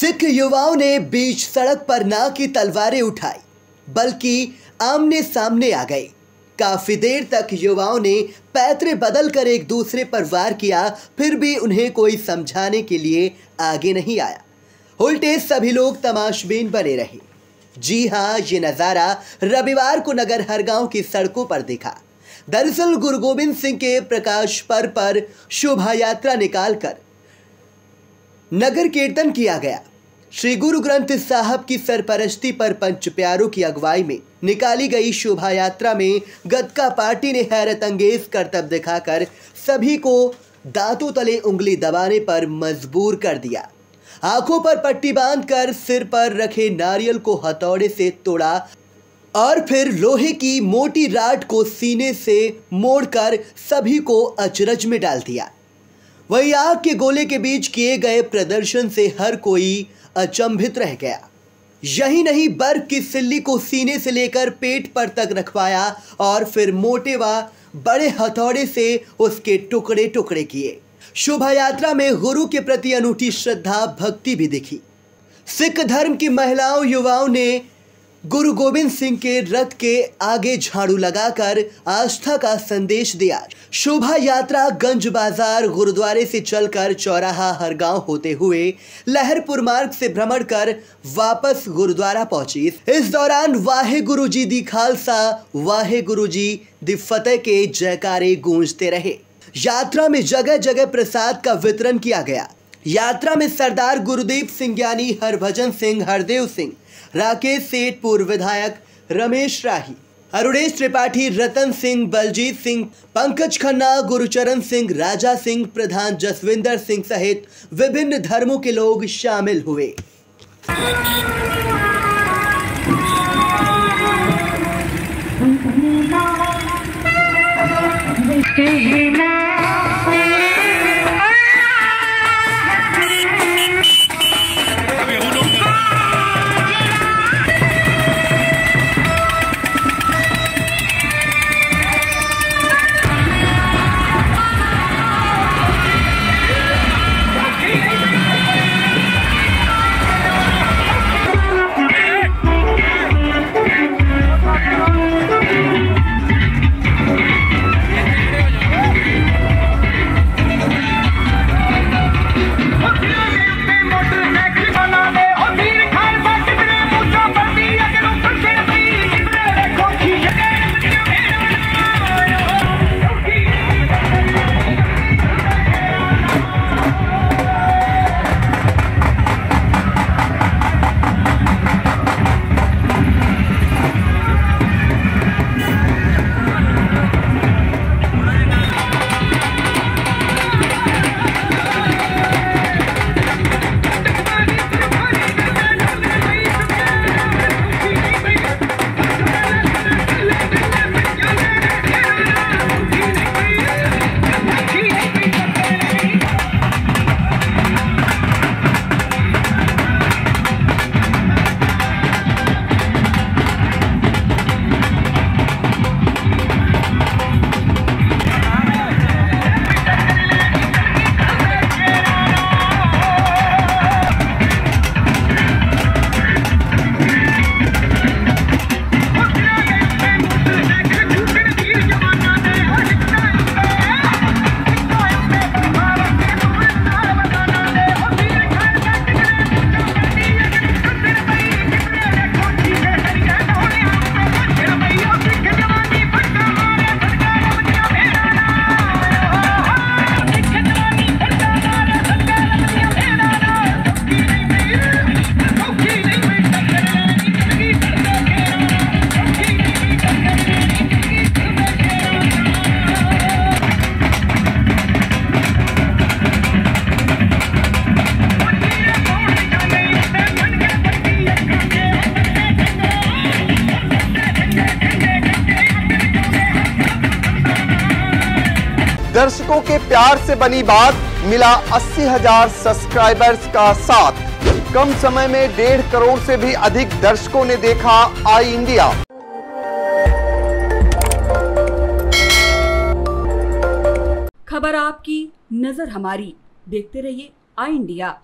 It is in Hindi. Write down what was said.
सिख युवाओं ने बीच सड़क पर ना की तलवारें उठाई, बल्कि आमने सामने आ गए काफ़ी देर तक युवाओं ने पैतरे बदल कर एक दूसरे पर वार किया, फिर भी उन्हें कोई समझाने के लिए आगे नहीं आया। उल्टे सभी लोग तमाशबीन बने रहे। जी हाँ ये नज़ारा रविवार को नगर हरगांव की सड़कों पर देखा। दरअसल गुरु गोविंद सिंह के प्रकाश पर्व पर शोभा यात्रा निकालकर नगर कीर्तन किया गया। श्री गुरु ग्रंथ साहब की सरपरस्ती पर पंच प्यारों की अगुवाई में निकाली गई शोभा यात्रा में गदका पार्टी ने हैरत अंगेज करतब दिखाकर सभी को दांतों तले उंगली दबाने पर मजबूर कर दिया। आँखों पर पट्टी बांधकर सिर पर रखे नारियल को हथौड़े से तोड़ा और फिर लोहे की मोटी राड को सीने से मोड़कर सभी को अचरज में डाल दिया। वही आग के गोले के बीच किए गए प्रदर्शन से हर कोई अचंभित रह गया। यही नहीं बर्फ़ की सिल्ली को सीने से लेकर पेट पर तक रखवाया और फिर मोटे व बड़े हथौड़े से उसके टुकड़े टुकड़े किए। शोभा यात्रा में गुरु के प्रति अनूठी श्रद्धा, भक्ति भी दिखी। सिख धर्म की महिलाओं, युवाओं ने गुरु गोविंद सिंह के रथ के आगे झाड़ू लगाकर आस्था का संदेश दिया। शोभा यात्रा गंज बाज़ार गुरुद्वारे से चलकर चौराहा हर हरगांव होते हुए लहरपुर मार्ग से भ्रमण कर वापस गुरुद्वारा पहुँची। इस दौरान वाहे गुरु जी दी खालसा वाहे गुरु जी दी फतेह के जयकारे गूंजते रहे। यात्रा में जगह जगह प्रसाद का वितरण किया गया। यात्रा में सरदार गुरुदीप सिंह ज्ञानी हरभजन सिंह हरदेव सिंह, राकेश सेठ पूर्व विधायक रमेश राही, अरुणेश त्रिपाठी रतन सिंह, बलजीत सिंह, पंकज खन्ना, गुरुचरण सिंह, राजा सिंह, प्रधान जसविंदर सिंह सहित विभिन्न धर्मों के लोग शामिल हुए। दर्शकों के प्यार से बनी बात, मिला अस्सी हज़ार सब्सक्राइबर्स का साथ। कम समय में डेढ़ करोड़ से भी अधिक दर्शकों ने देखा आई इंडिया। खबर आपकी, नज़र हमारी। देखते रहिए आई इंडिया।